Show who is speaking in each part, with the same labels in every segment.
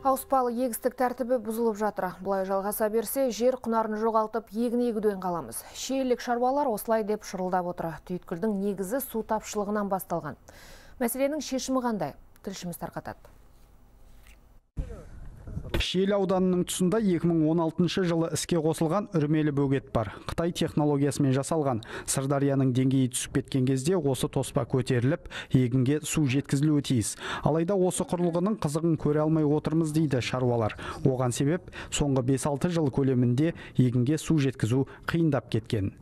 Speaker 1: Ауыспалы егістік тәртібі бұзылып жатыр. Бұлай жалғаса берсе, жер құнарын жоғалтып, егін егуден қаламыз. Шиелік шаруалар осылай деп шырылдап отыр. Түйткілдің негізі су тапшылығынан басталған. Мәселенің шешімі қандай? Тілшіміз тарқатады.
Speaker 2: Шиелі ауданының тұсында 2016 жылы іске қосылған үрмелі бөгет бар. Қытай технологиясымен жасалған сырдарияның деңгейі түсіп кеткен кезде осы тоспа көтеріліп егінге су жеткізілуі тиіс. Алайда осы құрылғының қызығын көре алмай отырмыз дейді шаруалар. Оған себеп соңғы 5-6 жыл көлемінде егінге су жеткізу қиындап кеткен.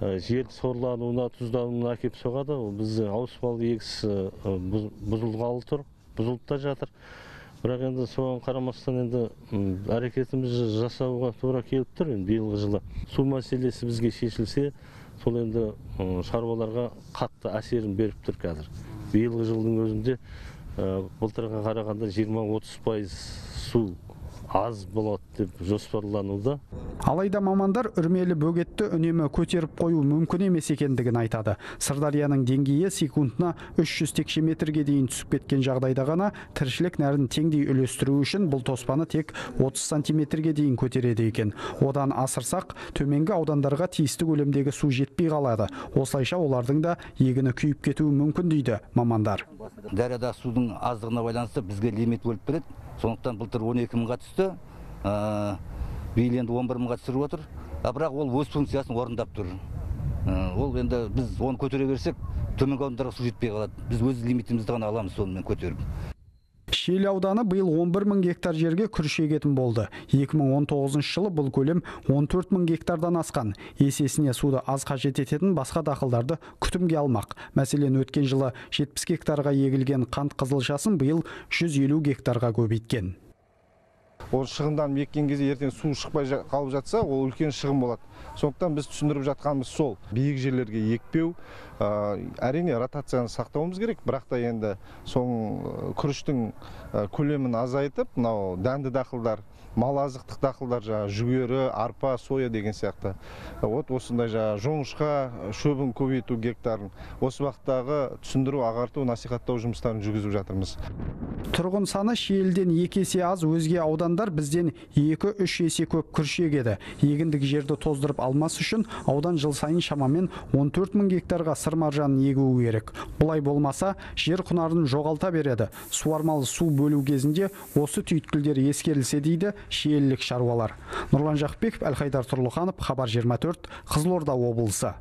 Speaker 3: Жер сорлануына тұздануына әкеп соғады. Біздің ауыспалы егіс бұзылғалы тұр бұзылып та жатыр. Бірақ енді соған қарамастан енді әрекетімізді жасауға тура келіп тұр енді биылғы жылы. Су мәселесі бізге шешілсе сол енді шаруаларға қатты әсерін беріп тұр қазір. Биылғы жылдың өзінде былтырға қарағанда 20-30 пайыз су аз болады деп жоспарлануда.
Speaker 2: Алайда мамандар үрмелі бөгетті үнемі көтеріп қою мүмкін емес екендігін айтады. Сырдарияның деңгейі секундына 300 текше метрге дейін түсіп кеткен жағдайда ғана тіршілік нәрін теңдей үлестіру үшін бұл тоспаны тек 30 сантиметрге дейін көтереді екен. Одан асырсақ төменгі аудандарға тиісті көлемдегі су жетпей қалады. Осылайша олардың да егіні күйіп кетуі мүмкін дейді мамандар.
Speaker 4: Дарияда судың аздығына байланысты бізге лимит бөліп береді. Сондықтан былтыр он екі мыңға түсті. Биыл енді он бір мыңға түсіріп отыр. А бірақ ол өз функциясын орындап тұр. Ол енді біз оны көтере берсек төменгі аудандарға су жетпей қалады. Біз өз лимитімізді ғана аламыз сонымен көтеріп.
Speaker 2: Шиелі ауданы биыл 11 мың гектар жерге күріш егетін болды. 2019 жылы бұл көлем 14 мың гектардан асқан. Есесіне суды аз қажет ететін басқа дақылдарды күтімге алмақ. Мәселен өткен жылы 70 гектарға егілген қант қызылшасын биыл 150 гектарға көбейткен.
Speaker 5: Ол шығынданып еккен кезде ертең су шықпай қалып жатса ол үлкен шығын болады. Сондықтан біз түсіндіріп жатқанымыз сол. Биік жерлерге екпеу әрине ротацияны сақтауымыз керек. Бірақ та енді соң күріштің көлемін азайтып мынау дәнді дақылдар мал азықтық дақылдар жаңағы жүгері арпа соя деген сияқты. Вот осындай жаңағы жоңышқа шөбін көбейту гектарын осы бағыттағы түсіндіру ағарту насихаттау жұмыстарын жүргізіп жатырмыз.
Speaker 2: Тұрғын саны шиеліден екі есе аз өзге аудандар бізден екі үш есе көп күріш егеді. Егіндік жерді тоздырып алмас үшін аудан жыл сайын шамамен 14 мың гектарға сыр маржанын егуі керек. Бұлай болмаса жер құнарын жоғалта береді. Суармалы су бөлу кезінде осы түйткілдер ескерілсе дейді шиелілік шаруалар. Нұрлан жақыпбеков әлхайдар тұрлыханов хабар 24 қызылорда облысы.